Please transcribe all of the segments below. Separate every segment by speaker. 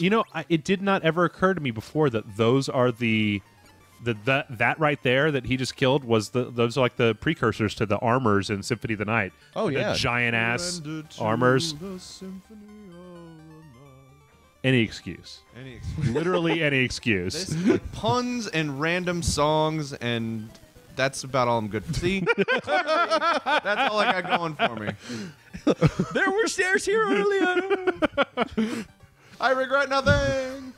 Speaker 1: You know, I, it did not ever occur to me before that those are the. The, that that right there that he just killed was the those are like the precursors to the armors in Symphony of the Night.
Speaker 2: Oh,
Speaker 1: the
Speaker 2: yeah.
Speaker 1: giant ass armors. Any excuse,
Speaker 3: Any ex-
Speaker 1: literally any excuse.
Speaker 3: this like puns and random songs, and that's about all I'm good for. See, that's all I got going for me.
Speaker 2: there were stairs here earlier.
Speaker 3: I regret nothing.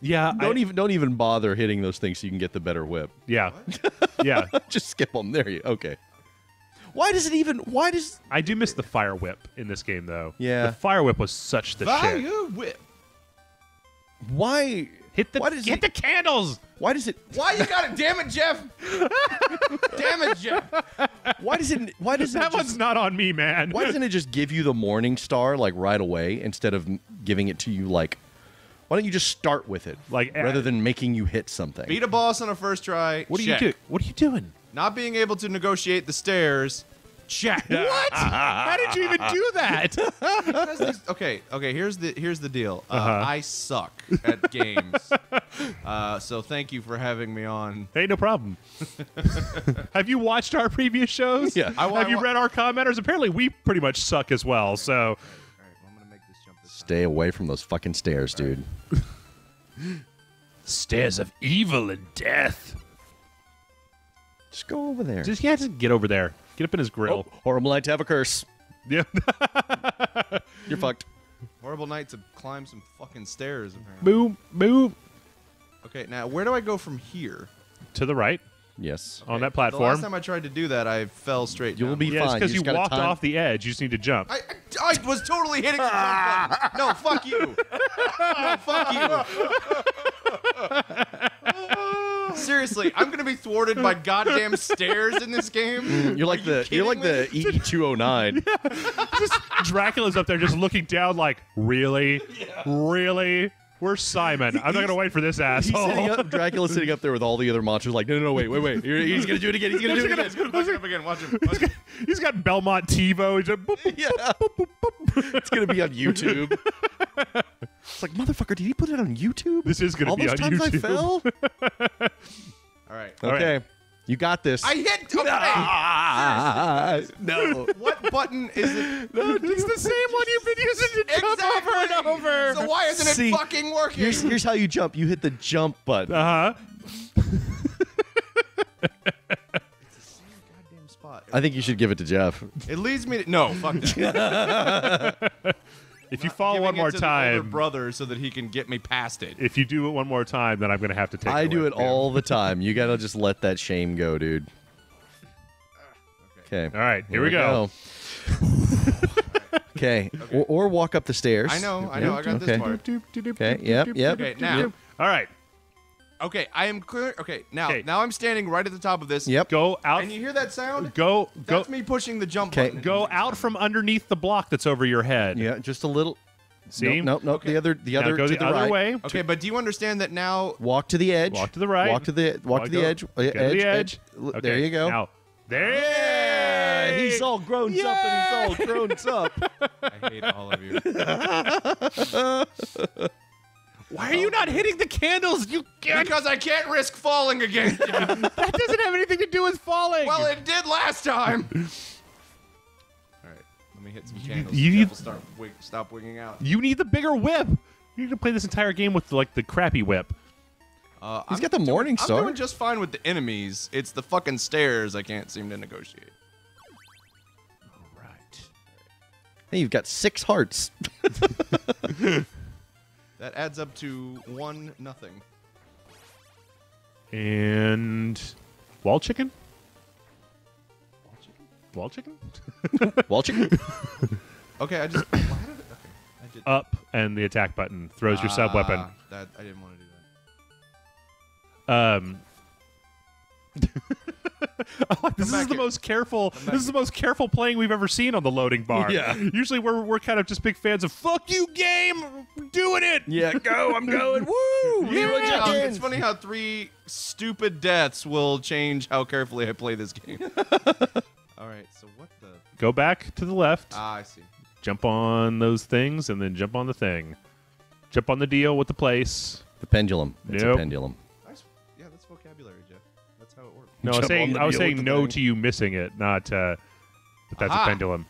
Speaker 1: yeah,
Speaker 2: don't
Speaker 1: I,
Speaker 2: even don't even bother hitting those things so you can get the better whip.
Speaker 1: yeah, yeah.
Speaker 2: Just skip them. There you. Okay. Why does it even? Why does?
Speaker 1: I do miss the fire whip in this game though.
Speaker 2: Yeah.
Speaker 1: the fire whip was such the
Speaker 3: Fire
Speaker 1: shit.
Speaker 3: whip.
Speaker 2: Why?
Speaker 1: Hit the hit
Speaker 2: it-
Speaker 1: the candles.
Speaker 2: Why does it?
Speaker 3: Why you got it? Damn it, Jeff. Damn it, Jeff.
Speaker 2: Why does it? Why does
Speaker 1: That
Speaker 2: it?
Speaker 1: one's
Speaker 2: Just,
Speaker 1: not on me, man.
Speaker 2: why doesn't it just give you the morning star like right away instead of giving it to you like? Why don't you just start with it
Speaker 1: Like, uh,
Speaker 2: rather than making you hit something?
Speaker 3: Beat a boss on a first try.
Speaker 1: What are you do? What are you doing?
Speaker 3: Not being able to negotiate the stairs. Check.
Speaker 1: What? How did you even do that?
Speaker 3: Because these- okay, okay. Here's the here's the deal. Uh,
Speaker 1: Uh-huh.
Speaker 3: I suck at games, uh, so thank you for having me on.
Speaker 1: hey, no problem. Have you watched our previous shows?
Speaker 2: Yeah.
Speaker 3: I wa-
Speaker 1: Have
Speaker 3: I
Speaker 1: you
Speaker 3: wa-
Speaker 1: read our commenters? Apparently, we pretty much suck as well. So,
Speaker 3: All right, well, I'm gonna make this jump this time.
Speaker 2: Stay away from those fucking stairs, dude.
Speaker 1: stairs of evil and death.
Speaker 2: Just go over there.
Speaker 1: Just yeah, just get over there. Get up in his grill.
Speaker 2: Oh, horrible night to have a curse.
Speaker 1: Yeah.
Speaker 2: You're fucked.
Speaker 3: Horrible night to climb some fucking stairs. Apparently.
Speaker 1: Boom, boom.
Speaker 3: Okay, now where do I go from here?
Speaker 1: To the right
Speaker 2: Yes.
Speaker 1: on that platform.
Speaker 3: The last time I tried to do that, I fell straight.
Speaker 2: You'll
Speaker 3: down.
Speaker 2: be
Speaker 1: Yeah, it's
Speaker 2: fine.
Speaker 1: because you,
Speaker 2: just gotta
Speaker 1: walked
Speaker 2: time-
Speaker 1: off the edge. You just need to jump.
Speaker 3: I, I, I was totally hitting the jump button. No, fuck you. No, fuck you. Seriously, I'm gonna be thwarted by goddamn stairs in this game.
Speaker 2: You're like
Speaker 3: Are
Speaker 2: the you're like
Speaker 3: kidding
Speaker 2: the E two oh nine.
Speaker 1: Dracula's up there just looking down, like, really, really. Where's Simon? I'm not gonna wait for this
Speaker 2: He's sitting
Speaker 1: asshole.
Speaker 2: up, Dracula's sitting up there with all the other monsters. Like, no, no, no, wait, wait, wait. Here- He's gonna do it again. He's gonna do it again.
Speaker 3: He's gonna fuck it up again. Watch him. Watch him.
Speaker 1: He's got Belmont TiVo. He's just boop, boop,
Speaker 2: Yeah.
Speaker 1: boop, boop, boop.
Speaker 2: It's gonna be on YouTube. It's like, motherfucker, did he put it on YouTube?
Speaker 1: This is gonna
Speaker 2: all
Speaker 1: be
Speaker 2: those
Speaker 1: on
Speaker 2: times I
Speaker 1: YouTube.
Speaker 2: fell.
Speaker 3: All right.
Speaker 1: All right.
Speaker 2: Okay, you got this.
Speaker 3: I hit. Okay.
Speaker 2: Ah, no.
Speaker 3: What button is it?
Speaker 1: No, it's the same one you've been using to jump
Speaker 3: Exactly.
Speaker 1: over and over.
Speaker 3: So why isn't
Speaker 2: See,
Speaker 3: it fucking working?
Speaker 2: Here's, here's how you jump. You hit the jump button.
Speaker 1: Uh huh.
Speaker 3: It's the same goddamn spot.
Speaker 2: I think you should give it to Jeff.
Speaker 3: It leads me to no. Fuck that.
Speaker 1: If you fall
Speaker 3: Giving
Speaker 1: one
Speaker 3: it
Speaker 1: more
Speaker 3: to the
Speaker 1: time,
Speaker 3: brother, so that he can get me past it.
Speaker 1: if you do it one more time, then I'm gonna have to take.
Speaker 2: I do
Speaker 1: away
Speaker 2: it
Speaker 1: from
Speaker 2: all the time. You gotta just let that shame go, dude. Okay.
Speaker 1: All right, here we go.
Speaker 2: okay. Or, or walk up the stairs.
Speaker 3: I know. I know. I got
Speaker 2: Okay.
Speaker 3: this part.
Speaker 2: Okay, yep, yep.
Speaker 3: Okay, now.
Speaker 1: All right,
Speaker 3: Okay, I am clear. Okay, now
Speaker 1: Okay.
Speaker 3: now I'm standing right at the top of this.
Speaker 2: Yep.
Speaker 1: go out.
Speaker 3: And you hear that sound?
Speaker 1: Go go
Speaker 3: That's me pushing the jump
Speaker 2: Okay.
Speaker 3: button.
Speaker 1: go out from underneath the block that's over your head.
Speaker 2: Yeah, just a little.
Speaker 1: See?
Speaker 2: Nope, nope, nope.
Speaker 3: Okay.
Speaker 2: The other, the
Speaker 1: Now
Speaker 2: other,
Speaker 1: go
Speaker 2: to
Speaker 1: the, other
Speaker 2: right.
Speaker 1: way.
Speaker 3: Okay, but do you understand that now?
Speaker 2: Walk to the edge.
Speaker 1: Walk to the right.
Speaker 2: Walk to the walk to the
Speaker 1: Go-
Speaker 2: edge.
Speaker 1: Uh, go to the edge.
Speaker 2: L-
Speaker 1: Okay,
Speaker 2: There you go.
Speaker 1: Now, there.
Speaker 2: Yeah, he's all grown up and he's all grown up.
Speaker 3: I hate all of you.
Speaker 1: Why are you not hitting the candles? You can't.
Speaker 3: because I can't risk falling again.
Speaker 1: that doesn't have anything to do with falling.
Speaker 3: well, it did last time. All right, let me hit some candles.
Speaker 1: you
Speaker 3: so
Speaker 1: need-
Speaker 3: Jeff will start wig, stop wigging out.
Speaker 1: you need the bigger whip. You need to play this entire game with like the crappy whip.
Speaker 3: Uh,
Speaker 2: He's
Speaker 3: I'm
Speaker 2: got the
Speaker 3: doing-
Speaker 2: Morning
Speaker 3: I'm doing just fine with the enemies. It's the fucking stairs I can't seem to negotiate.
Speaker 1: Right.
Speaker 2: Hey, you've got six hearts.
Speaker 3: That adds up to one nothing.
Speaker 1: And wall chicken. Wall chicken.
Speaker 2: Wall chicken.
Speaker 3: Okay, I just. why did it, okay, I did.
Speaker 1: Up and the attack button throws your sub weapon.
Speaker 3: Ah, That I didn't want to do that.
Speaker 1: Um. this is the
Speaker 3: here.
Speaker 1: most careful.
Speaker 3: back
Speaker 1: This is the most careful playing we've ever seen on the loading bar.
Speaker 2: Yeah.
Speaker 1: Usually we're we're kind of just big fans of "fuck you, game, we're doing it."
Speaker 2: yeah, go. I'm going. Woo! Leeroy
Speaker 1: Yeah.
Speaker 3: Um, it's funny how three stupid deaths will change how carefully I play this game. All right, so what the?
Speaker 1: Go back to the left.
Speaker 3: Ah, I see.
Speaker 1: jump on those things and then jump on the thing. Jump on the deal with the place.
Speaker 2: The pendulum. It's a pendulum.
Speaker 1: No, I was saying I was saying no
Speaker 2: thing.
Speaker 1: to you missing it, not uh, that that's
Speaker 3: Aha.
Speaker 1: a pendulum.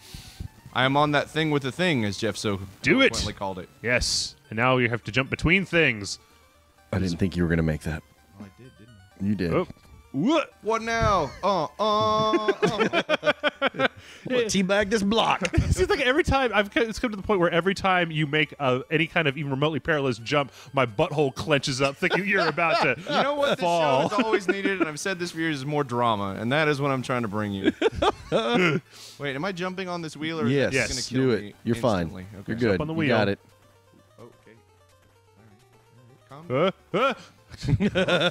Speaker 3: I am on that thing with the thing, as Jeff so
Speaker 1: Do it.
Speaker 3: eloquently called it.
Speaker 1: Yes, and now you have to jump between things.
Speaker 2: I didn't think you were going to make that.
Speaker 3: Oh, I did, didn't I?
Speaker 2: You did.
Speaker 1: Oh. What?
Speaker 3: What now? Uh, uh, uh.
Speaker 2: Teabag this block.
Speaker 1: It seems like every time I've it's come to the point where every time you make uh, any kind of even remotely perilous jump, my butthole clenches up, thinking you're about to.
Speaker 3: You know what this
Speaker 1: Fall.
Speaker 3: show has always needed, and I've said this for years, is more drama, and that is what I'm trying to bring you. Wait, am I jumping on this wheel, or
Speaker 2: yes,
Speaker 3: that
Speaker 1: Yes.
Speaker 3: gonna
Speaker 2: do
Speaker 3: kill
Speaker 2: it.
Speaker 3: me
Speaker 2: You're fine.
Speaker 3: Okay.
Speaker 2: You're good.
Speaker 1: on the
Speaker 2: You got it.
Speaker 3: Okay. All right. All right. Calm
Speaker 1: Uh,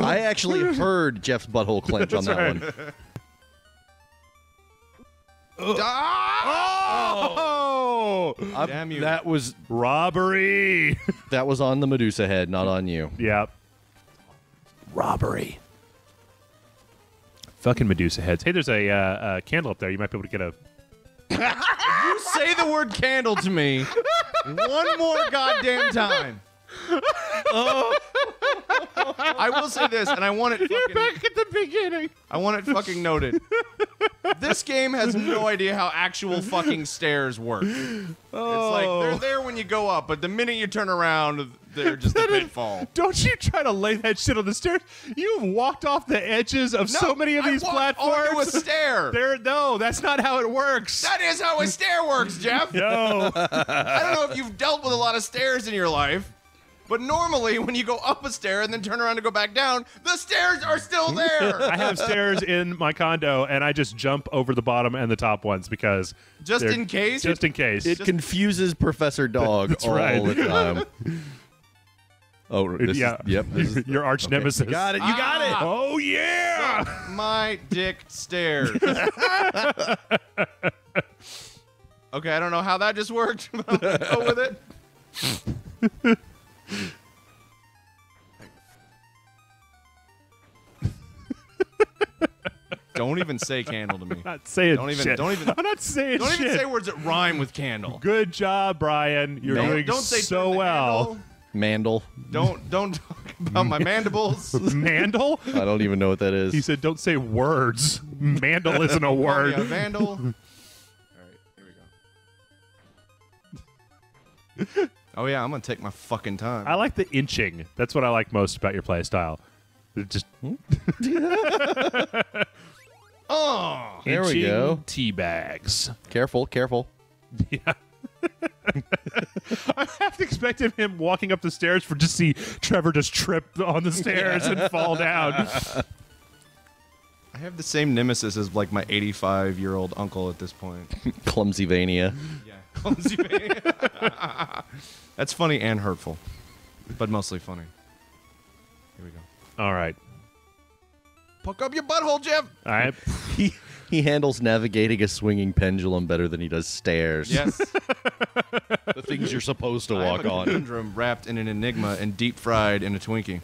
Speaker 1: uh.
Speaker 2: I actually heard Jeff's butthole clench on that
Speaker 1: right.
Speaker 2: one.
Speaker 1: Oh!
Speaker 2: I-
Speaker 3: Damn you.
Speaker 2: That was
Speaker 1: Robbery.
Speaker 2: that was on the Medusa head, not on you.
Speaker 1: yeah.
Speaker 2: Robbery.
Speaker 1: Fucking Medusa heads. Hey, there's a uh, uh, candle up there. You might be able to get a.
Speaker 3: You say the word candle to me one more goddamn time. I will say this, and I want it. Fucking, back
Speaker 1: at the beginning.
Speaker 3: I want it fucking noted. This game has no idea how actual fucking stairs work. It's like they're oh. there when you go up, but the minute you turn around, they're just a pitfall.
Speaker 1: Don't you try to lay that shit on the stairs. You've walked off the edges of so many of
Speaker 3: I
Speaker 1: these
Speaker 3: walked onto
Speaker 1: platforms.
Speaker 3: a stair.
Speaker 1: There, no, that's not how it works.
Speaker 3: That is how a stair works, Jeff.
Speaker 1: no.
Speaker 3: I don't know if you've dealt with a lot of stairs in your life, but normally when you go up a stair and then turn around to go back down, the stairs are still there.
Speaker 1: I have stairs in my condo, and I just jump over the bottom and the top ones because
Speaker 3: Just in case?
Speaker 1: Just in case.
Speaker 2: It confuses Professor Dog
Speaker 1: That's
Speaker 2: all
Speaker 1: right.
Speaker 2: the time. Oh, this
Speaker 1: yeah.
Speaker 2: Is, yep. This is,
Speaker 1: Your arch nemesis.
Speaker 2: You got it. You got it.
Speaker 3: Ah.
Speaker 1: Oh yeah.
Speaker 3: My dick stairs. okay, I don't know how that just worked, but I'm go with it. Don't even say candle to me.
Speaker 1: not saying
Speaker 3: Don't even-
Speaker 1: shit.
Speaker 3: don't even-
Speaker 1: I'm not saying
Speaker 3: Don't
Speaker 1: shit.
Speaker 3: even say words that rhyme with candle.
Speaker 1: Good job, Brian. You're
Speaker 2: Man-
Speaker 1: doing
Speaker 3: Don't say
Speaker 1: so well.
Speaker 2: Mandel.
Speaker 3: Don't don't talk about my mandibles.
Speaker 1: Mandel?
Speaker 2: I don't even know what that is.
Speaker 1: He said, "Don't say words. Mandel isn't a word."
Speaker 3: a vandal. All right, here we go. Oh yeah, I'm gonna take my fucking time.
Speaker 1: I like the inching. That's what I like most about your play style. It just
Speaker 3: oh,
Speaker 2: There we go.
Speaker 1: Tea bags.
Speaker 2: Careful, careful.
Speaker 1: Yeah. I have to expect of him walking up the stairs for just see Trevor just trip on the stairs and fall down.
Speaker 3: I have the same nemesis as like my 85 year old uncle at this point.
Speaker 2: Clumsy Vania.
Speaker 3: Yeah, clumsy baby. That's funny and hurtful, but mostly funny. Here we go.
Speaker 1: All right.
Speaker 3: Puck up your butthole, Jeff.
Speaker 1: All right.
Speaker 2: He he handles navigating a swinging pendulum better than he does stairs.
Speaker 3: Yes,
Speaker 2: the things you're supposed to walk
Speaker 3: I'm a
Speaker 2: on.
Speaker 3: conundrum wrapped in an enigma and deep fried in a Twinkie.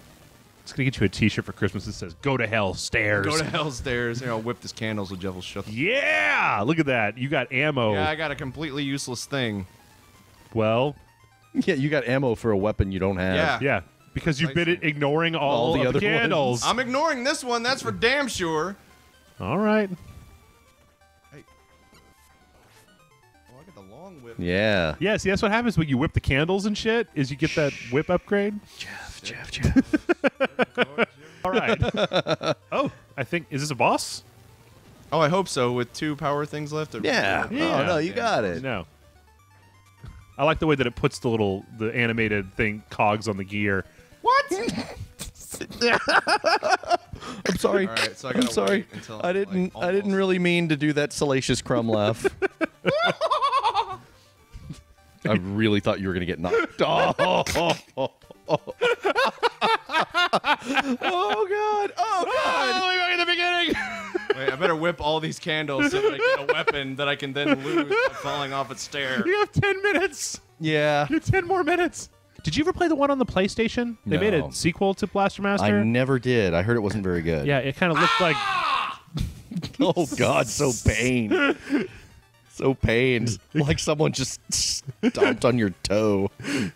Speaker 1: It's gonna get you a T-shirt for Christmas that says "Go to hell, stairs."
Speaker 3: Go to hell stairs. Here, I'll whip this candle so Jeff will shut
Speaker 1: yeah, look at that. You got ammo.
Speaker 3: Yeah, I got a completely useless thing.
Speaker 1: well,
Speaker 2: Yeah, you got ammo for a weapon you don't have.
Speaker 3: Yeah.
Speaker 1: yeah, because you've been ignoring all,
Speaker 2: All the
Speaker 1: of
Speaker 2: other
Speaker 1: the
Speaker 2: ones.
Speaker 1: candles.
Speaker 3: I'm ignoring this one. That's for damn sure.
Speaker 1: all right.
Speaker 3: Whip.
Speaker 2: Yeah.
Speaker 1: Yeah, see, that's what happens when you whip the candles and shit. Is you get that whip upgrade.
Speaker 2: Jeff, Jeff, Jeff.
Speaker 1: All right. oh, I think is this a boss?
Speaker 3: Oh, I hope so. With two power things left.
Speaker 2: yeah.
Speaker 1: Yeah.
Speaker 2: Oh no, you got it.
Speaker 1: No. I like the way that it puts the little the animated thing cogs on the gear.
Speaker 3: What?
Speaker 2: I'm sorry.
Speaker 3: All right, so I
Speaker 2: I'm
Speaker 3: gotta
Speaker 2: sorry.
Speaker 3: wait until,
Speaker 2: I didn't.
Speaker 3: like,
Speaker 2: I didn't
Speaker 3: almost-
Speaker 2: really mean to do that salacious crumb laugh. I really thought you were gonna get knocked. Oh, oh, oh, oh. oh God! Oh God!
Speaker 1: the way back in the beginning.
Speaker 3: Wait, I better whip all these candles so that I get a weapon that I can then lose by falling off a stair.
Speaker 1: you have ten minutes.
Speaker 2: Yeah.
Speaker 1: You have ten more minutes. Did you ever play the one on the PlayStation? They made a sequel to Blaster Master?
Speaker 2: I
Speaker 1: Master.
Speaker 2: never did. I heard it wasn't very good.
Speaker 1: yeah, it kind of looked like ah!
Speaker 2: Oh God! So pain. so pained, like someone just stomped on your toe.
Speaker 3: Fucking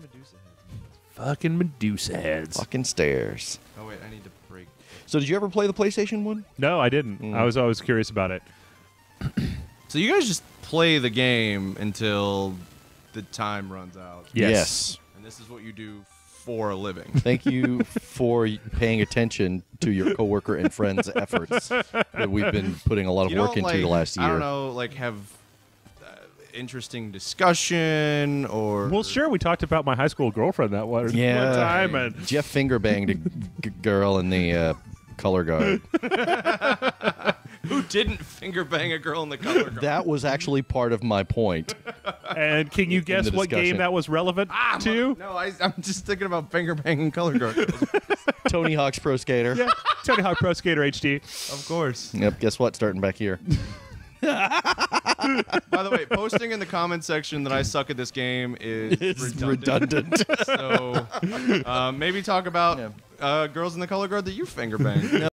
Speaker 3: Medusa heads.
Speaker 1: Fucking Medusa heads.
Speaker 2: Fucking stairs.
Speaker 3: Oh wait, I need to break.
Speaker 2: So, did you ever play the PlayStation one?
Speaker 1: No, I didn't. Mm. I was always curious about it.
Speaker 3: So you guys just play the game until the time runs out,
Speaker 1: Yes.
Speaker 3: and this is what you do for a living.
Speaker 2: Thank you for paying attention to your coworker and friends' efforts that we've been putting a lot of
Speaker 3: you
Speaker 2: work into
Speaker 3: like,
Speaker 2: the last year.
Speaker 3: I don't know, like have uh, interesting discussion or
Speaker 1: Well, sure. We talked about my high school girlfriend that one,
Speaker 2: Yeah.
Speaker 1: one time, and
Speaker 2: Jeff finger banged a g- girl in the uh, color guard.
Speaker 3: Who didn't finger bang a girl in the color guard?
Speaker 2: That was actually part of my point.
Speaker 1: and can you guess
Speaker 2: the
Speaker 1: what game that was relevant
Speaker 3: Ah,
Speaker 1: to?
Speaker 3: mother- no, I, I'm just thinking about finger banging color guard.
Speaker 2: Tony Hawk's Pro Skater.
Speaker 1: Yeah, Tony Hawk Pro Skater HD.
Speaker 3: of course.
Speaker 2: Yep. Guess what? Starting back here.
Speaker 3: By the way, posting in the comment section that I suck at this game is
Speaker 2: It's
Speaker 3: redundant.
Speaker 2: redundant.
Speaker 3: So uh, maybe talk about
Speaker 2: Yeah.
Speaker 3: uh, girls in the color guard that you finger bang.